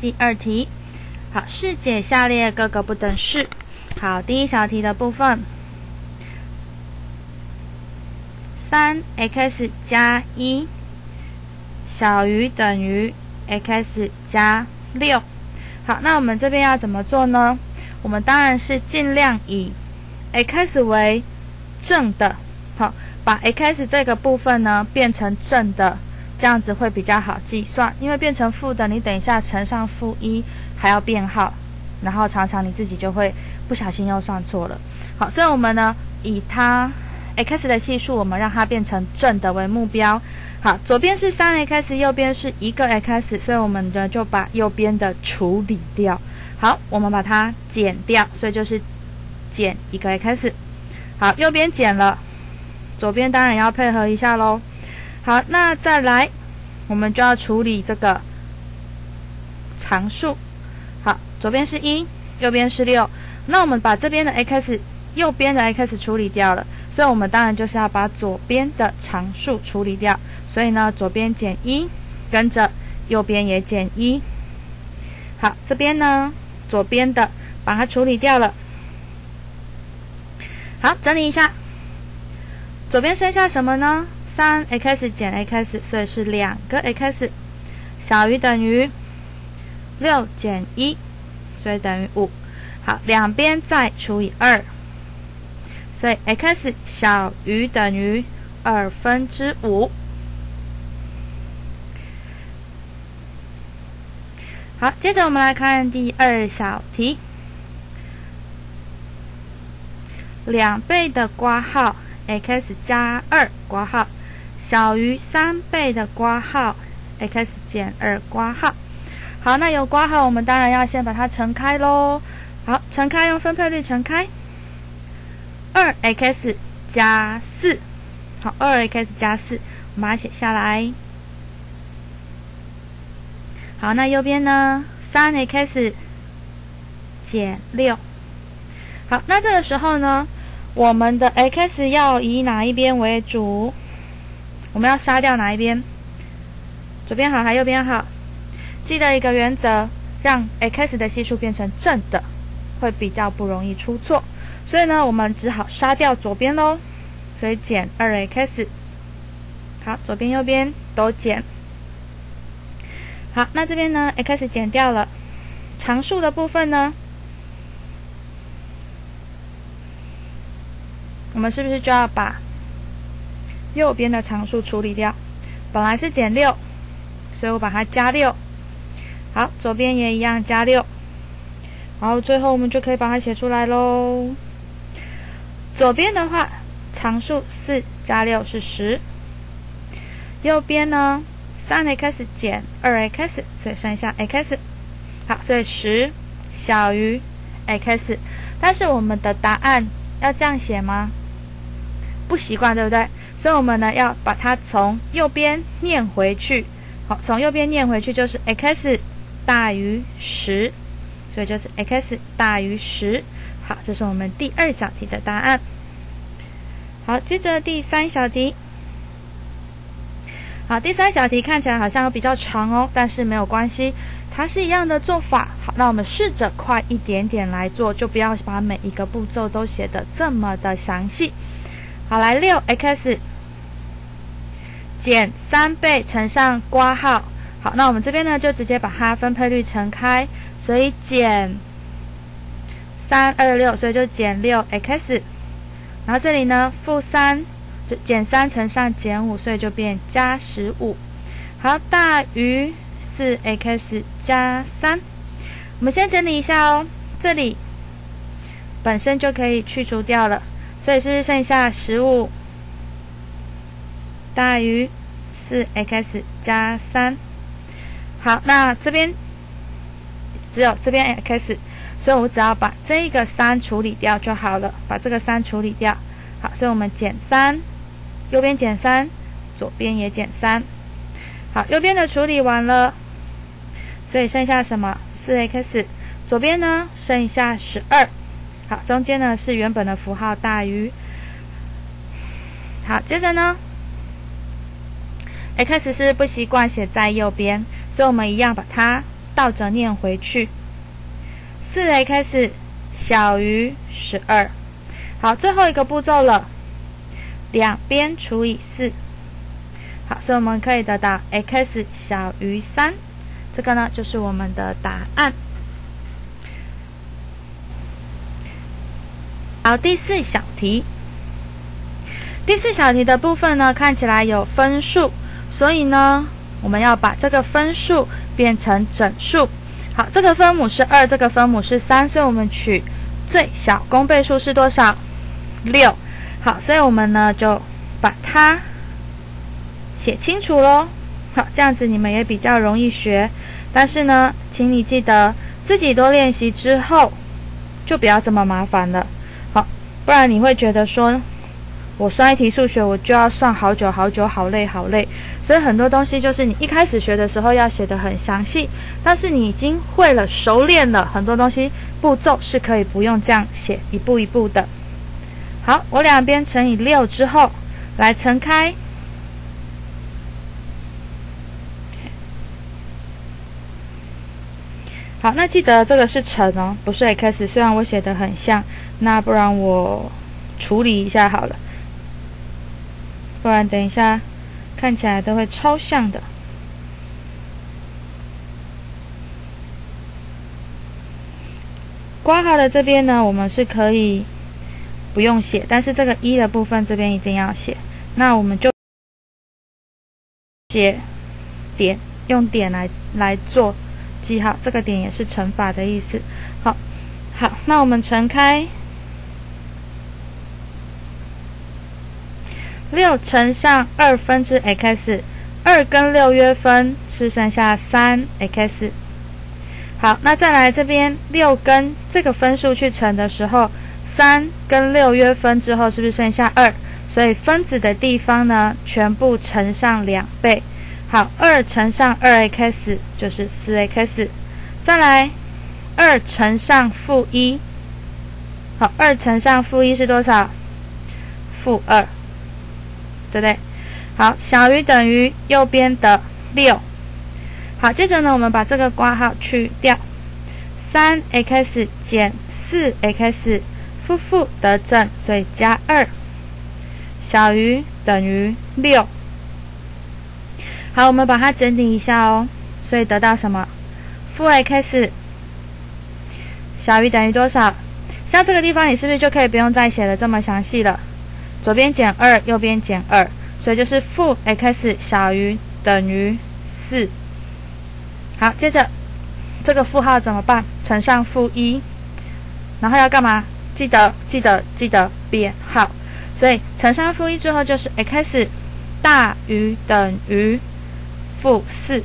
第二题，好，试解下列各个不等式。好，第一小题的部分，三 x 加一小于等于 x 加六。好，那我们这边要怎么做呢？我们当然是尽量以 x 为正的，好，把 x 这个部分呢变成正的。这样子会比较好计算，因为变成负的，你等一下乘上负一还要变号，然后常常你自己就会不小心又算错了。好，所以我们呢以它 x 的系数，我们让它变成正的为目标。好，左边是三 x，右边是一个 x，所以我们呢就把右边的处理掉。好，我们把它减掉，所以就是减一个 x。好，右边减了，左边当然要配合一下喽。好，那再来，我们就要处理这个常数。好，左边是一，右边是六。那我们把这边的 x，右边的 x 处理掉了，所以我们当然就是要把左边的常数处理掉。所以呢，左边减一，跟着右边也减一。好，这边呢，左边的把它处理掉了。好，整理一下，左边剩下什么呢？三 x 减 x，所以是两个 x，小于等于六减一，所以等于五。好，两边再除以二，所以 x 小于等于二分之五。好，接着我们来看第二小题，两倍的括号 x 加二括号。小于三倍的括号 x 减二括号，好，那有括号，我们当然要先把它乘开喽。好，乘开用分配率乘开，二 x 加四，好，二 x 加四，我们把它写下来。好，那右边呢？三 x 减六，好，那这个时候呢，我们的 x 要以哪一边为主？我们要杀掉哪一边？左边好还右边好？记得一个原则，让 x 的系数变成正的，会比较不容易出错。所以呢，我们只好杀掉左边喽。所以减二 x。好，左边右边都减。好，那这边呢，x 减掉了，常数的部分呢，我们是不是就要把？右边的常数处理掉，本来是减六，所以我把它加六。好，左边也一样加六，然后最后我们就可以把它写出来喽。左边的话，常数四加六是十，右边呢，三 x 减二 x，所以剩下 x。好，所以十小于 x，但是我们的答案要这样写吗？不习惯，对不对？所以我们呢要把它从右边念回去，好，从右边念回去就是 x 大于十，所以就是 x 大于十。好，这是我们第二小题的答案。好，接着第三小题。好，第三小题看起来好像比较长哦，但是没有关系，它是一样的做法。好，那我们试着快一点点来做，就不要把每一个步骤都写的这么的详细。好，来六 x 减三倍乘上括号。好，那我们这边呢就直接把它分配率乘开，所以减三二六，所以就减六 x。然后这里呢负三，就减三乘上减五，所以就变加十五。好，大于四 x 加三。我们先整理一下哦，这里本身就可以去除掉了。所以是不是剩下十五大于四 x 加三？好，那这边只有这边 x，所以我只要把这个三处理掉就好了。把这个三处理掉，好，所以我们减三，右边减三，左边也减三。好，右边的处理完了，所以剩下什么？四 x，左边呢剩下十二。好，中间呢是原本的符号大于。好，接着呢，x 是不习惯写在右边，所以我们一样把它倒着念回去。四 x 小于十二。好，最后一个步骤了，两边除以四。好，所以我们可以得到 x 小于三。这个呢，就是我们的答案。好，第四小题。第四小题的部分呢，看起来有分数，所以呢，我们要把这个分数变成整数。好，这个分母是二，这个分母是三，所以我们取最小公倍数是多少？六。好，所以我们呢就把它写清楚喽。好，这样子你们也比较容易学。但是呢，请你记得自己多练习之后，就不要这么麻烦了。好，不然你会觉得说。我算一题数学，我就要算好久好久，好累好累。所以很多东西就是你一开始学的时候要写的很详细，但是你已经会了、熟练了，很多东西步骤是可以不用这样写，一步一步的。好，我两边乘以六之后，来乘开。好，那记得这个是乘哦，不是 x。虽然我写的很像，那不然我处理一下好了。不然等一下看起来都会超像的。挂号的这边呢，我们是可以不用写，但是这个一的部分这边一定要写。那我们就写点，用点来来做记号。这个点也是乘法的意思。好，好，那我们乘开。六乘上二分之 x，二跟六约分是剩下三 x。好，那再来这边六跟这个分数去乘的时候，三跟六约分之后是不是剩下二？所以分子的地方呢，全部乘上两倍。好，二乘上二 x 就是四 x。再来二乘上负一，好，二乘上负一是多少？负二。对不对？好，小于等于右边的六。好，接着呢，我们把这个括号去掉，三 x 减四 x 负负得正，所以加二，小于等于六。好，我们把它整理一下哦，所以得到什么？负 x 小于等于多少？像这个地方，你是不是就可以不用再写的这么详细了？左边减二，右边减二，所以就是负 x 小于等于四。好，接着这个负号怎么办？乘上负一，然后要干嘛？记得记得记得变号。所以乘上负一之后就是 x 大于等于负四。